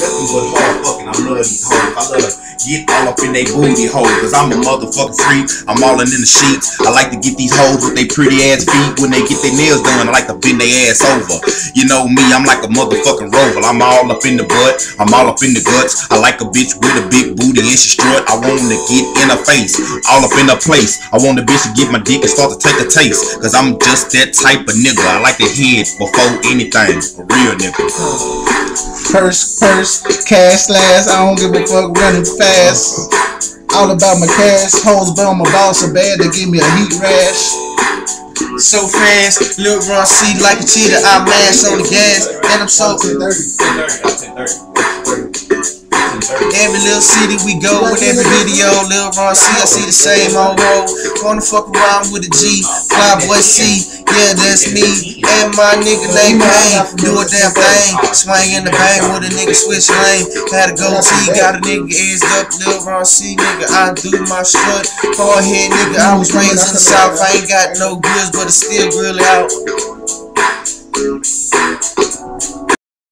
nothing but hard fucking. I love these hoes. I love get all up in they booty hole. Cause I'm a motherfucking freak. I'm all in the sheets. I like to get these hoes with they pretty ass feet. When they get their nails done, I like to bend their ass over. You know me, I'm like a motherfucking rover. I'm all up in the butt. I'm all up in the guts. I like a bitch with a big booty and she strut. I want to get in her face. All up in her place. I want the bitch to get my dick and start to take a taste. Cause I'm just that type of nigga. I like to hit before anything. A real nigga. Purse, purse, cash last. I don't give a fuck running fast. All about my cash. Hoes on my balls so bad they give me a heat rash. So fast, Lil Ron C like a cheetah. I mash on the gas, and I'm so. Every little city we go, in every video, Lil Ron C, I see the same old road. Wanna fuck around with a G, fly boy C, yeah, that's me. And my nigga named Kane, do a damn thing. Swing in the bang with a nigga switch lane. Had a goatee, got a nigga ears up, Lil Ron C, nigga, I do my strut. Hard head nigga, I was raised in the south, I ain't got no grills, but it's still grill out.